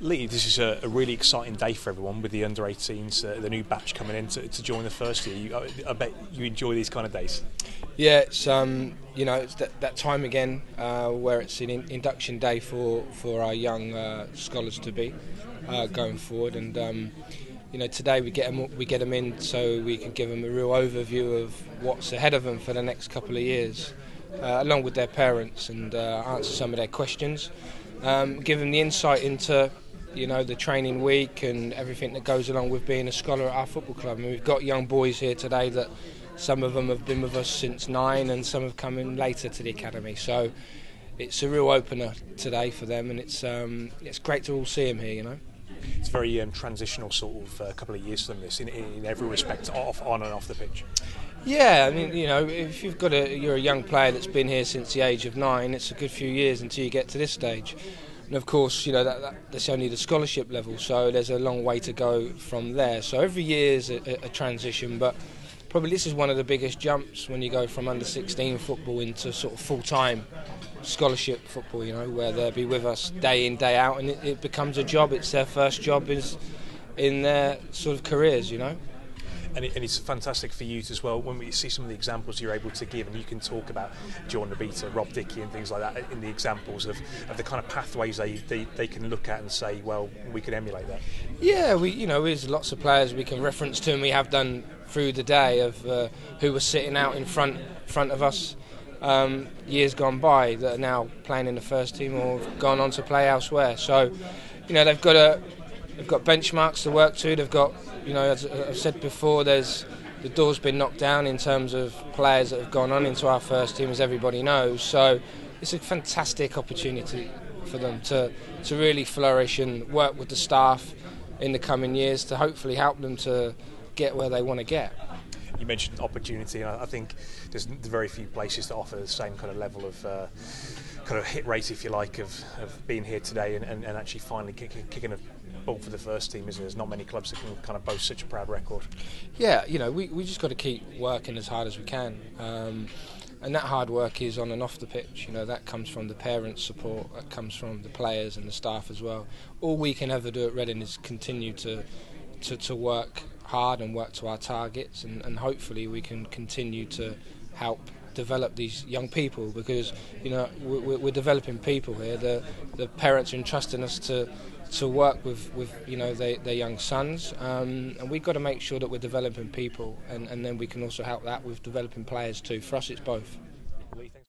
Lee, this is a, a, really exciting day for everyone with the under 18s, uh, the new batch coming in to, to join the first year. You, I, I, bet you enjoy these kind of days. Yeah, it's um, you know it's that, that time again uh, where it's an in, induction day for for our young uh, scholars to be uh, going forward, and um, you know today we get them we get them in so we can give them a real overview of what's ahead of them for the next couple of years, uh, along with their parents, and uh, answer some of their questions. Um, give them the insight into you know, the training week and everything that goes along with being a scholar at our football club. I mean, we've got young boys here today that some of them have been with us since nine and some have come in later to the academy. So it's a real opener today for them and it's, um, it's great to all see them here, you know. It's very um, transitional sort of uh, couple of years for them, this, in, in every respect, off, on and off the pitch. Yeah, I mean, you know, if you've got a, you're a young player that's been here since the age of nine, it's a good few years until you get to this stage. And of course, you know that, that, that's only the scholarship level, so there's a long way to go from there. So every year is a, a transition, but probably this is one of the biggest jumps when you go from under 16 football into sort of full time scholarship football. You know, where they'll be with us day in day out, and it, it becomes a job. It's their first job is in their sort of careers. You know and, it, and, it's fantastic for you as well when we see some of the examples you're able to give, and you can talk about Jordan Obita, Rob Dickie and things like that in the examples of, of the kind of pathways they, they, they can look at and say, well, we can emulate that. Yeah, we you know there's lots of players we can reference to, and we have done through the day of uh, who were sitting out in front front of us. Um, years gone by that are now playing in the first team or have gone on to play elsewhere. So, you know, they've got a they've got benchmarks to work to. They've got, you know, as I've said before, there's the door's been knocked down in terms of players that have gone on into our first team, as everybody knows. So it's a fantastic opportunity for them to to really flourish and work with the staff in the coming years to hopefully help them to get where they want to get. You mentioned opportunity, and I think there's very few places that offer the same kind of level of. Uh, kind of hit rate, if you like, of, of being here today and, and, and actually finally kick, kicking a ball for the first team, isn't There's not many clubs that can kind of boast such a proud record. Yeah, you know, we, we just got to keep working as hard as we can. Um, and that hard work is on and off the pitch. You know, that comes from the parents' support, that comes from the players and the staff as well. All we can ever do at Reading is continue to, to, to work hard and work to our targets, and, and hopefully we can continue to help develop these young people because you know we're, we're developing people here. The the parents are entrusting us to to work with, with you know their, their young sons, um, and we've got to make sure that we're developing people, and, and then we can also help that with developing players too. For us, it's both.